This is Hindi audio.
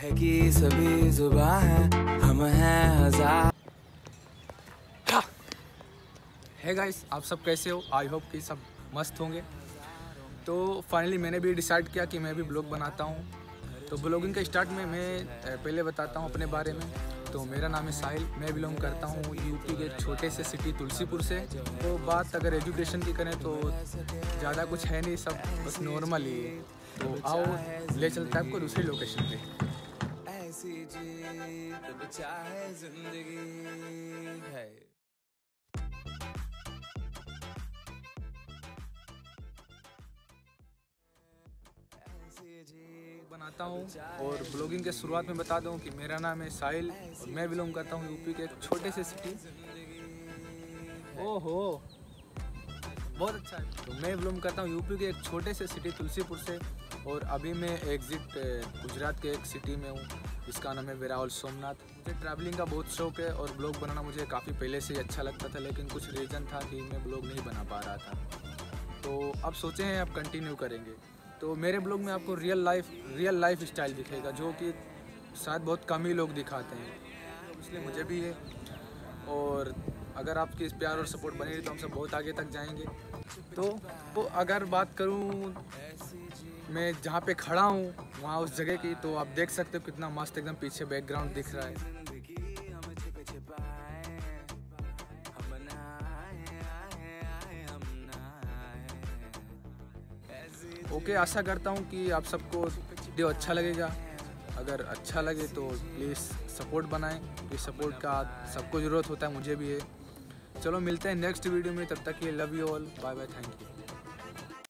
है कि सभी जुबा है, हम हैं हज़ार। है गाइस आप सब कैसे हो? आई होप कि सब मस्त होंगे। तो फाइनली मैंने भी डिसाइड किया कि मैं भी ब्लॉग बनाता हूँ। तो ब्लॉगिंग के स्टार्ट में मैं पहले बताता हूँ अपने बारे में। तो मेरा नाम है साहिल, मैं बिलोंग करता हूँ यूपी के छोटे से सिटी तुलसीपुर से। तो बात अगर एजुकेशन की करें तो ज़्यादा कुछ है नहीं, सब बस नॉर्मल ही तो आओ, ले चलते हैं आपको दूसरी लोकेशन पे। ऐसी जी चाहे ज़िंदगी है। बनाता हूँ। और ब्लॉगिंग के शुरुआत में बता दूँ कि मेरा नाम है साहिल और मैं बिलोंग करता हूँ यूपी के एक छोटे से सिटी ओहो बहुत अच्छा है। तो मैं बिलोंग करता हूँ यूपी के एक छोटे से सिटी तुलसीपुर से और अभी मैं एग्जिट गुजरात के एक सिटी में हूँ। जिसका नाम है वेरावल सोमनाथ। मुझे ट्रैवलिंग का बहुत शौक है और ब्लॉग बनाना मुझे काफ़ी पहले से ही अच्छा लगता था लेकिन कुछ रीज़न था कि मैं ब्लॉग नहीं बना पा रहा था। तो अब सोचे हैं अब कंटिन्यू करेंगे। तो मेरे ब्लॉग में आपको real life real life style दिखेगा जो कि शायद बहुत कम ही लोग दिखाते हैं। इसलिए मुझे भी है। और अगर आपकी इस प्यार और सपोर्ट बनी रही तो हम सब बहुत आगे तक जाएँगे। तो, तो अगर बात करूँ मैं जहाँ पे खड़ा हूँ, वहाँ उस जगह की तो आप देख सकते हो कितना मस्त एकदम पीछे बैकग्राउंड दिख रहा है। ओके आशा करता हूँ कि आप सबको वीडियो अच्छा लगेगा। अगर अच्छा लगे तो प्लीज़ सपोर्ट बनाएँ। क्योंकि सपोर्ट का सबको ज़रूरत होता है, मुझे भी है। चलो मिलते हैं नेक्स्ट वीडियो में, तब तक ये love you all bye bye thank you